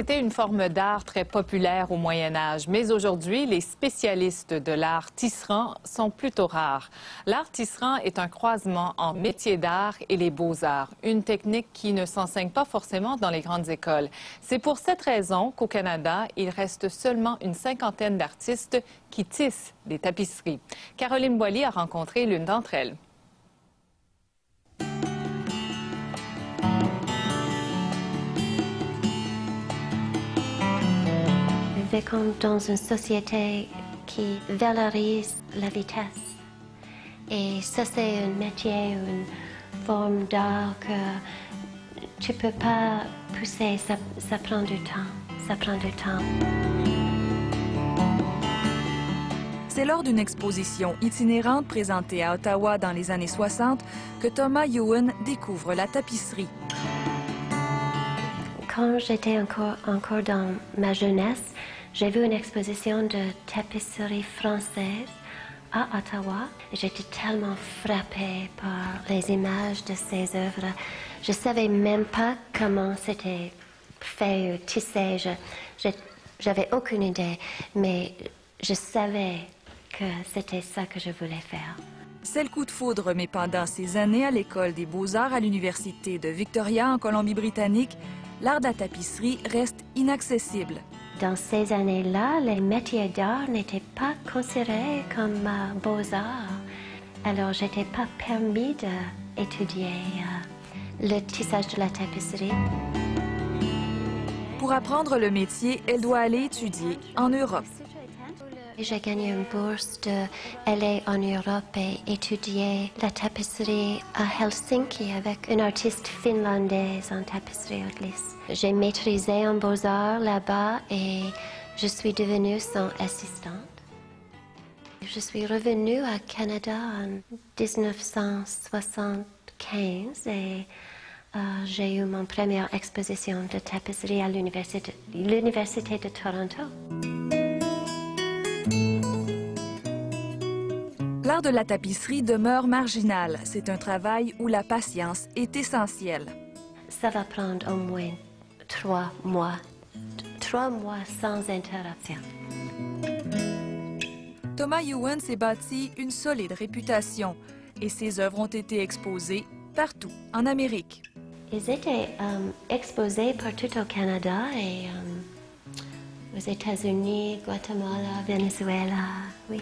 c'était une forme d'art très populaire au Moyen Âge, mais aujourd'hui, les spécialistes de l'art tisserand sont plutôt rares. L'art tisserand est un croisement en métier d'art et les beaux-arts, une technique qui ne s'enseigne pas forcément dans les grandes écoles. C'est pour cette raison qu'au Canada, il reste seulement une cinquantaine d'artistes qui tissent des tapisseries. Caroline Boilly a rencontré l'une d'entre elles. Vivons dans une société qui valorise la vitesse. Et ça, c'est un métier, une forme d'art que tu peux pas pousser, ça, ça prend du temps. Ça prend du temps. C'est lors d'une exposition itinérante présentée à Ottawa dans les années 60 que Thomas Ewan découvre la tapisserie. Quand j'étais encore, encore dans ma jeunesse, j'ai vu une exposition de tapisserie française à Ottawa. J'étais tellement frappée par les images de ces œuvres. Je savais même pas comment c'était fait ou tissé. J'avais aucune idée, mais je savais que c'était ça que je voulais faire. C'est le coup de foudre, mais pendant ces années à l'École des beaux-arts à l'Université de Victoria en Colombie-Britannique, l'art de la tapisserie reste inaccessible. Dans ces années-là, les métiers d'art n'étaient pas considérés comme euh, beaux-arts. Alors, j'étais pas permis d'étudier euh, le tissage de la tapisserie. Pour apprendre le métier, elle doit aller étudier en Europe. J'ai gagné une bourse de aller en Europe et étudier la tapisserie à Helsinki avec une artiste finlandaise en tapisserie haute. J'ai maîtrisé en beaux-arts là-bas et je suis devenue son assistante. Je suis revenue à Canada en 1975 et euh, j'ai eu mon première exposition de tapisserie à l'Université de Toronto. L'art de la tapisserie demeure marginal. C'est un travail où la patience est essentielle. Ça va prendre au moins trois mois. Trois mois sans interruption. Thomas Ewan s'est bâti une solide réputation et ses œuvres ont été exposées partout en Amérique. Ils étaient euh, exposés partout au Canada et euh, aux États-Unis, Guatemala, Venezuela, oui.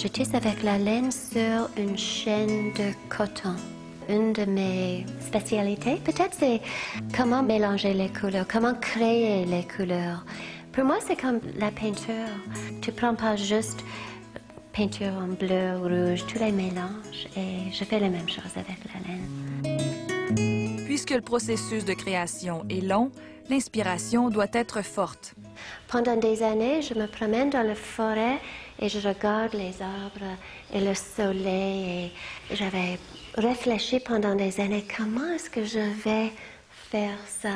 Je tisse avec la laine sur une chaîne de coton. Une de mes spécialités, peut-être, c'est comment mélanger les couleurs, comment créer les couleurs. Pour moi, c'est comme la peinture. Tu prends pas juste peinture en bleu, rouge, tu les mélanges et je fais la même chose avec la laine. Puisque le processus de création est long, l'inspiration doit être forte. Pendant des années, je me promène dans la forêt et je regarde les arbres et le soleil. Et j'avais réfléchi pendant des années comment est-ce que je vais faire ça?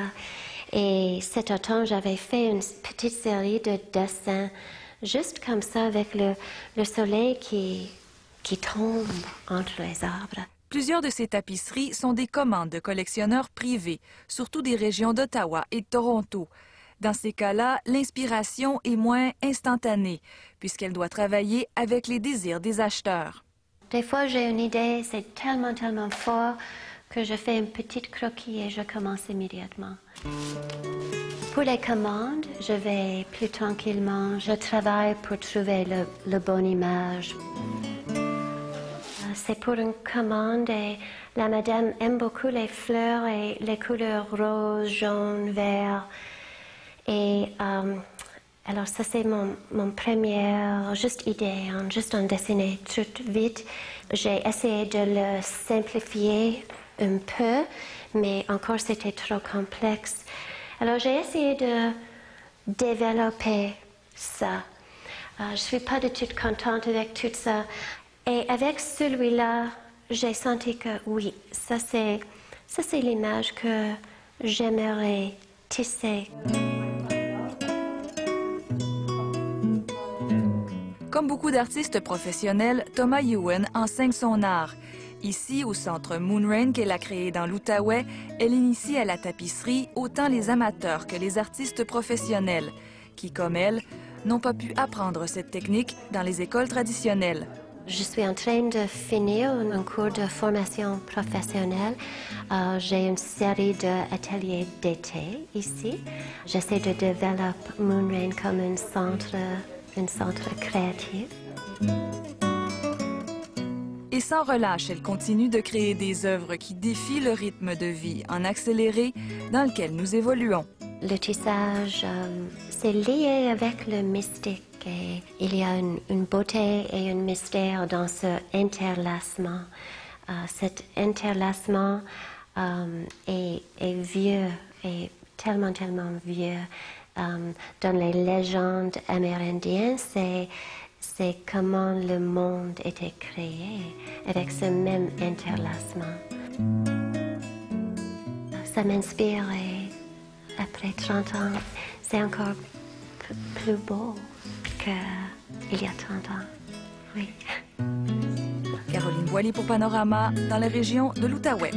Et cet automne, j'avais fait une petite série de dessins, juste comme ça, avec le, le soleil qui, qui tombe entre les arbres. Plusieurs de ces tapisseries sont des commandes de collectionneurs privés, surtout des régions d'Ottawa et de Toronto. Dans ces cas-là, l'inspiration est moins instantanée, puisqu'elle doit travailler avec les désirs des acheteurs. Des fois, j'ai une idée, c'est tellement, tellement fort que je fais une petite croquis et je commence immédiatement. Pour les commandes, je vais plus tranquillement. Je travaille pour trouver le, le bonne image. C'est pour une commande et la madame aime beaucoup les fleurs et les couleurs rose, jaune, vert. Et euh, alors ça c'est mon, mon, première juste idée, hein, juste en dessiner tout vite. J'ai essayé de le simplifier un peu, mais encore c'était trop complexe. Alors j'ai essayé de développer ça. Euh, je ne suis pas du tout contente avec tout ça. Et avec celui-là, j'ai senti que oui, ça c'est, ça c'est l'image que j'aimerais tisser. Comme beaucoup d'artistes professionnels, Thomas Ewan enseigne son art. Ici, au centre Moonrain qu'elle a créé dans l'Outaouais, elle initie à la tapisserie autant les amateurs que les artistes professionnels, qui, comme elle, n'ont pas pu apprendre cette technique dans les écoles traditionnelles. Je suis en train de finir un cours de formation professionnelle. Euh, J'ai une série d'ateliers d'été ici. J'essaie de développer Moonrain comme un centre, un centre créatif. Et sans relâche, elle continue de créer des œuvres qui défient le rythme de vie en accéléré dans lequel nous évoluons. Le tissage, euh, c'est lié avec le mystique et il y a une, une beauté et un mystère dans ce interlacement. Euh, cet interlacement euh, est, est vieux, est tellement, tellement vieux. Euh, dans les légendes amérindiennes, c'est c'est comment le monde était créé avec ce même interlacement. Ça m'inspire et après 30 ans, c'est encore plus beau qu'il y a 30 ans. Caroline Boilly pour Panorama, dans la région de l'Outaouais.